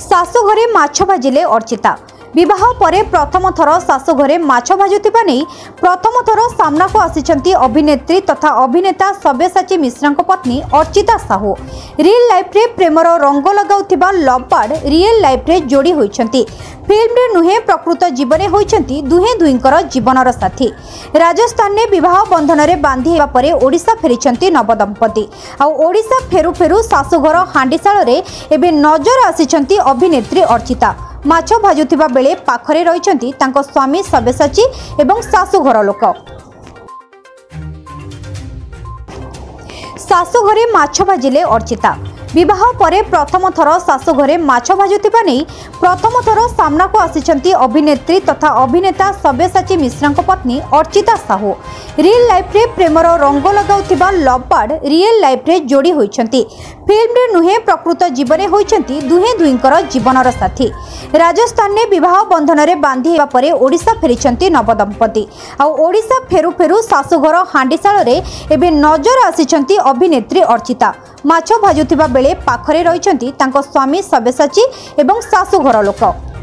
ଶାଶୁଘରେ ମାଛ ଭାଜିଲେ ଅର୍ଚ୍ଚିତା ବିବାହ ପରେ ପ୍ରଥମ ଥର ଶାଶୁଘରେ ମାଛ ଭାଜୁଥିବା ନେଇ ପ୍ରଥମ ଥର ସାମ୍ନାକୁ ଆସିଛନ୍ତି ଅଭିନେତ୍ରୀ ତଥା ଅଭିନେତା ସବ୍ୟସାଚୀ ମିଶ୍ରାଙ୍କ ପତ୍ନୀ ଅର୍ଚ୍ଚିତା ସାହୁ। ରିଏଲ୍ ଲାଇଫ୍ରେ ପ୍ରେମର ରଙ୍ଗ ଲଗାଉଥିବା ଲଭ୍ ବାର୍ଡ ରିଏଲ୍ ଲାଇଫ୍ରେ ଯୋଡ଼ି ହୋଇଛନ୍ତି। ଫିଲ୍ମରେ ନୁହେଁ ପ୍ରକୃତ ଜୀବନରେ ହୋଇଛନ୍ତି ଦୁହେଁ ଦୁହିଁଙ୍କର ଜୀବନର ସାଥୀ। ରାଜସ୍ଥାନରେ ବିବାହ ବନ୍ଧନରେ ବାନ୍ଧି ହେବା ପରେ ଓଡ଼ିଶା ଫେରିଛନ୍ତି ନବଦମ୍ପତି। ଆଉ ଓଡ଼ିଶା ଫେରୁ ଫେରୁ ଶାଶୁଘର ହାଣ୍ଡିଶାଳରେ ଏବେ ନଜର ଆସିଛନ୍ତି ଅଭିନେତ୍ରୀ ଅର୍ଚ୍ଚିତା। ମାଛ ଭାଜୁଥିବା ବେଳେ ପାଖରେ ରହିଛନ୍ତି ତାଙ୍କ ସ୍ୱାମୀ ସବ୍ୟସାଚୀ ଏବଂ ଶାଶୁଘର ଲୋକ। ଶାଶୁଘରେ ମାଛ ଭାଜିଲେ ଅର୍ଚ୍ଚିତା। ବିବାହ ପରେ ପ୍ରଥମ ଥର ଶାଶୁଘରେ ମାଛ ଭାଜୁଥିବା ନେଇ ପ୍ରଥମ ଥର ସାମ୍ନାକୁ ଆସିଛନ୍ତି ଅଭିନେତ୍ରୀ ତଥା ଅଭିନେତା ସବ୍ୟସାଚୀ ମିଶ୍ରାଙ୍କ ପତ୍ନୀ ଅର୍ଚ୍ଚିତା ସାହୁ। ରିଏଲ୍ ଲାଇଫ୍ରେ ପ୍ରେମର ରଙ୍ଗ ଲଗାଉଥିବା ଲଭ୍ ବାର୍ଡ ରିଏଲ୍ ଲାଇଫ୍ରେ ଯୋଡ଼ି ହୋଇଛନ୍ତି। ଫିଲ୍ମରେ ନୁହେଁ ପ୍ରକୃତ ଜୀବନରେ ହୋଇଛନ୍ତି ଦୁହେଁ ଦୁହିଁଙ୍କର ଜୀବନର ସାଥୀ। ରାଜସ୍ଥାନରେ ବିବାହ ବନ୍ଧନରେ ବାନ୍ଧି ହେବା ପରେ ଓଡ଼ିଶା ଫେରିଛନ୍ତି ନବଦମ୍ପତି। ଆଉ ଓଡ଼ିଶା ଫେରୁ ଫେରୁ ଶାଶୁଘର ହାଣ୍ଡିଶାଳରେ ଏବେ ନଜର ଆସିଛନ୍ତି ଅଭିନେତ୍ରୀ ଅର୍ଚ୍ଚିତା। ମାଛ ଭାଜୁଥିବା ବେଳେ ପାଖରେ ରହିଛନ୍ତି ତାଙ୍କ ସ୍ୱାମୀ ସବ୍ୟସାଚୀ ଏବଂ ଶାଶୁଘର ଲୋକ।